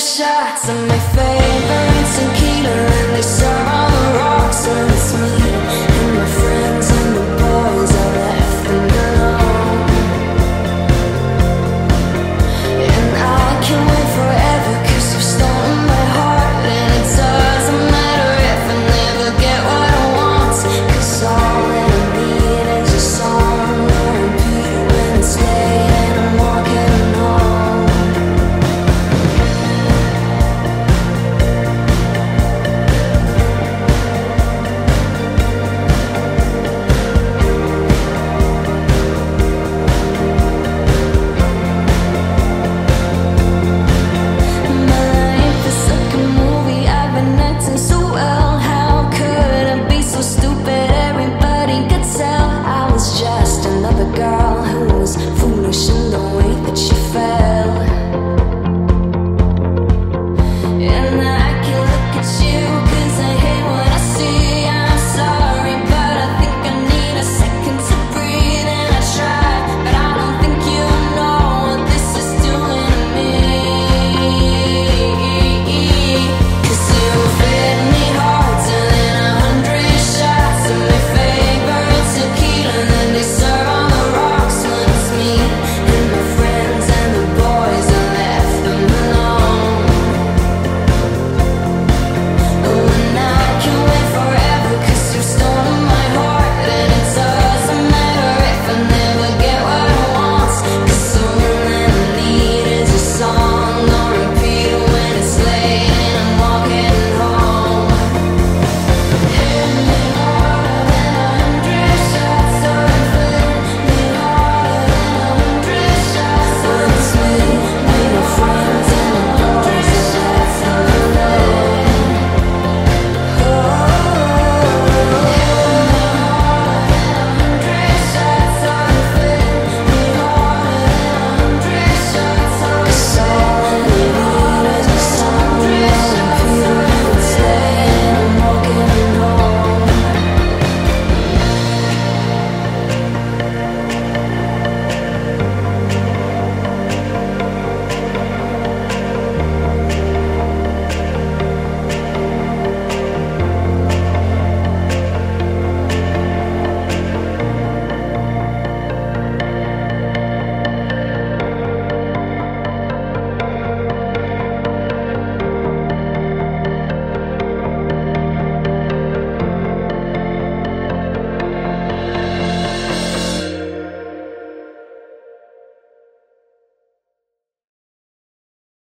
shots of my favorite tequila And they serve on the rocks and it's